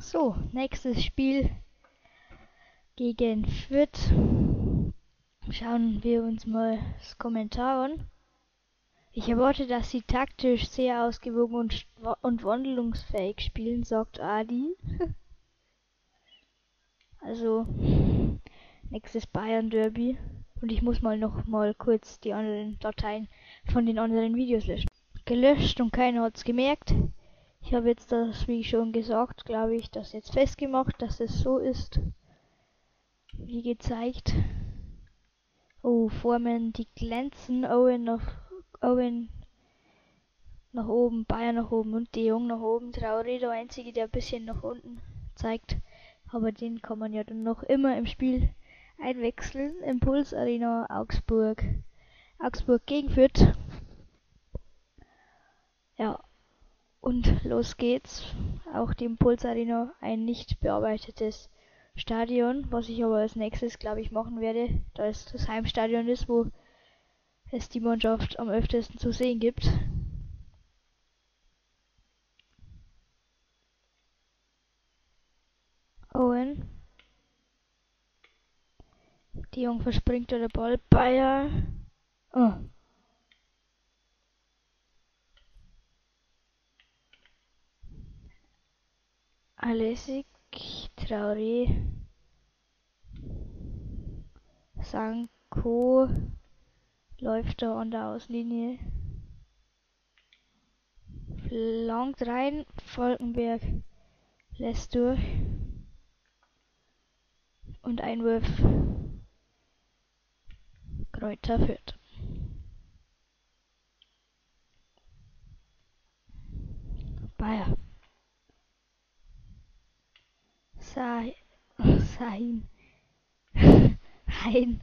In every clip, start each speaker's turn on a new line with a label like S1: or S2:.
S1: So, nächstes Spiel gegen Fürth. Schauen wir uns mal das Kommentar an. Ich erwarte, dass sie taktisch sehr ausgewogen und, und wandlungsfähig spielen, sagt Adi. also, nächstes Bayern Derby. Und ich muss mal noch mal kurz die anderen Dateien von den anderen Videos löschen. Gelöscht und keiner hat's gemerkt. Ich habe jetzt das, wie schon gesagt, glaube ich, das jetzt festgemacht, dass es so ist. Wie gezeigt. Oh, Formen, die glänzen. Owen nach, Owen nach oben, Bayern nach oben und De Jong nach oben. Traoré der einzige, der ein bisschen nach unten zeigt. Aber den kann man ja dann noch immer im Spiel einwechseln. Impuls Arena Augsburg. Augsburg gegen Fürth. Ja. Und los geht's. Auch die Impuls Arena, ein nicht bearbeitetes Stadion, was ich aber als nächstes, glaube ich, machen werde, da es das Heimstadion ist, wo es die Mannschaft am öftesten zu sehen gibt. Owen. Die Jung verspringt der Ball. Bayer. Oh. Alessig, Traoré, Sanko läuft da an der Auslinie. Flankt rein, Falkenberg lässt durch. Und Einwurf Kräuter Fürth. Bayer. Sahin. Sahin. Hein.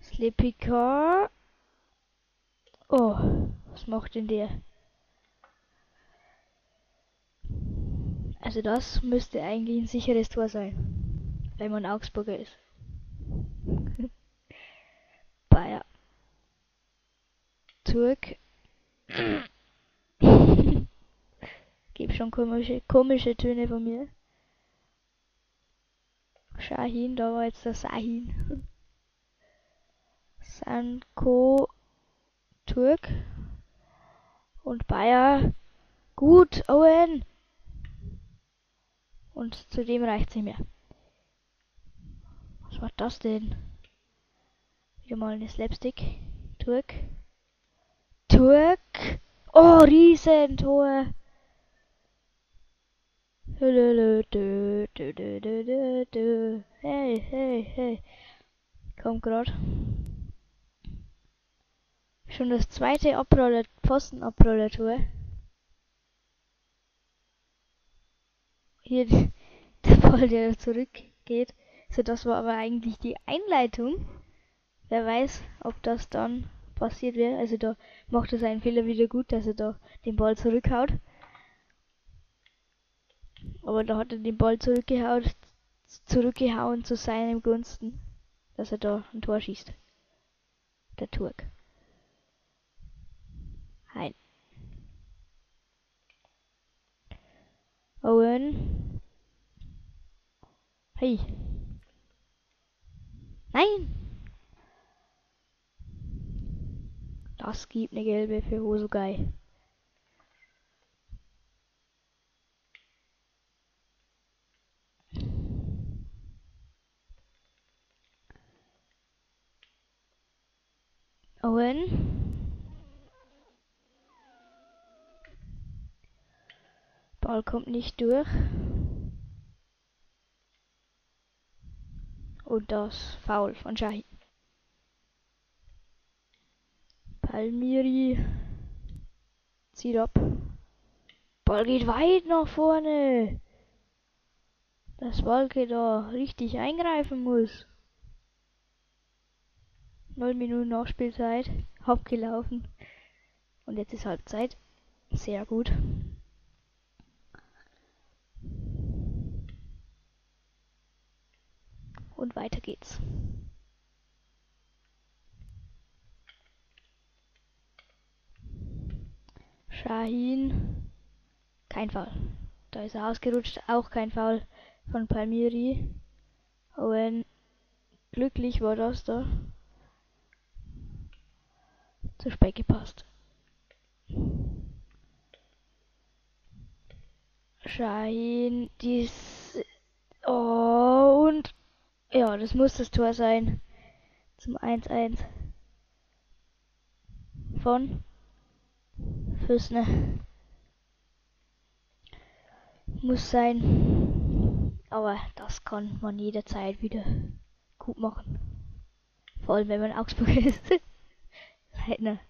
S1: Sleepy Car. Oh, was macht denn der? Also das müsste eigentlich ein sicheres Tor sein, wenn man Augsburger ist. Bayer. Zurück. Schon komische, komische Töne von mir. Shahin, da war jetzt der Sahin. Sanko Turk und Bayer. Gut, Owen. Und zudem reicht sie mir. Was war das denn? Wieder mal eine Slapstick. Turk. Turk. Oh, Riesentor. Hey, hey, hey. Kommt grad. Schon das zweite Abroller, Pfosten-Abroller-Tor. hier der Ball, der zurückgeht. So, das war aber eigentlich die Einleitung. Wer weiß, ob das dann passiert wäre. Also da macht er seinen Fehler wieder gut, dass er da den Ball zurückhaut. Aber da hat er den Ball zurückgehauen, zurückgehauen zu seinem Gunsten, dass er da ein Tor schießt. Der Turk. Hein. Owen. Hey. Nein! Das gibt eine gelbe für Hosugai. Owen. Ball kommt nicht durch. Und das Foul von Shahin. Palmiri zieht ab. Ball geht weit nach vorne. Dass Walke da richtig eingreifen muss. 0 Minuten Nachspielzeit. Abgelaufen. Und jetzt ist Halbzeit. Sehr gut. Und weiter geht's. Shahin. Kein Foul. Da ist er ausgerutscht. Auch kein Foul von Palmiri. Owen. Glücklich war das da. Zu spät gepasst. Shahin. Dies. Oh, und. Ja, das muss das Tor sein. Zum 1-1. Von Füßner. Muss sein. Aber das kann man jederzeit wieder gut machen. Vor allem wenn man Augsburg ist. Leitner.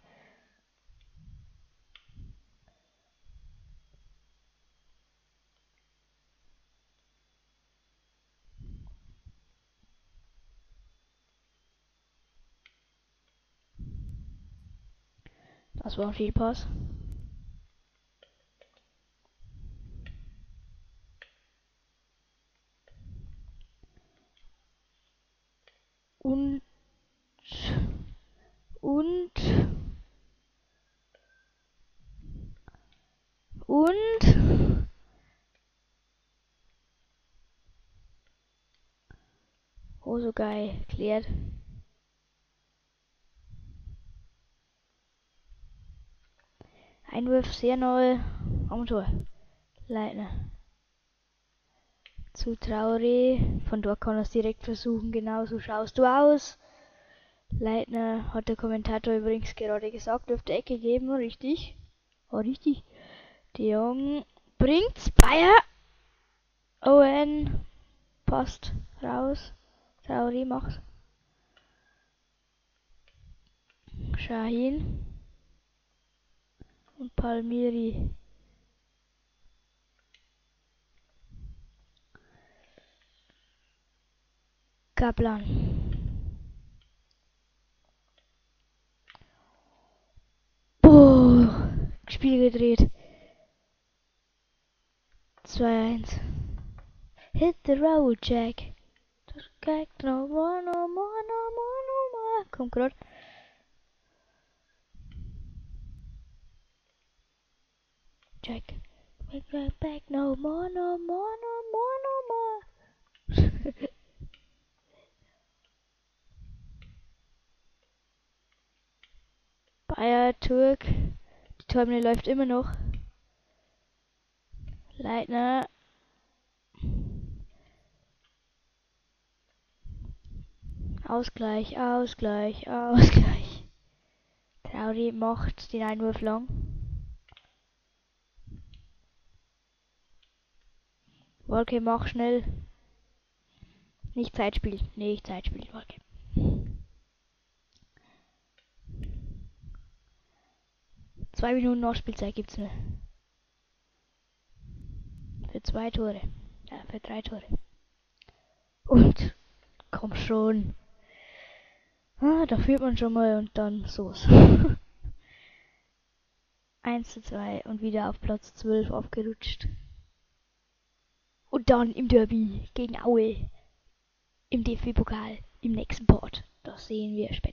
S1: Das war ein Fehlpass. Und und und oh so geil klärt Einwurf sehr neu am Tor. Leitner. Zu Traore. Von dort kann er es direkt versuchen. Genau so schaust du aus. Leitner hat der Kommentator übrigens gerade gesagt, dürfte Ecke geben. Richtig. Oh, richtig. De Jong bringt's. Bayer. Owen passt raus. Traore macht. Shahin und Palmiri. Kaplan. Boah, Spiel gedreht. 2-1. Hit the road, Jack. Jack, no more, no more, no more, no more. Kommt grad. Jack. Back, back, back, no more, no more, no more, no more. Bayer Türk. Die Terminal läuft immer noch. Leitner. Ausgleich, Ausgleich, Ausgleich. Traudi macht den Einwurf lang. Wolke, mach schnell. Nicht Zeitspiel. Nicht Zeitspiel, Wolke. Zwei Minuten Nachspielzeit gibt's ne. Für zwei Tore. Ja, für drei Tore. Und komm schon. Ah, da führt man schon mal und dann so's. 1 zu 2 und wieder auf Platz 12 aufgerutscht. Und dann im Derby gegen Aue. Im DFB-Pokal. Im nächsten Port. Das sehen wir später.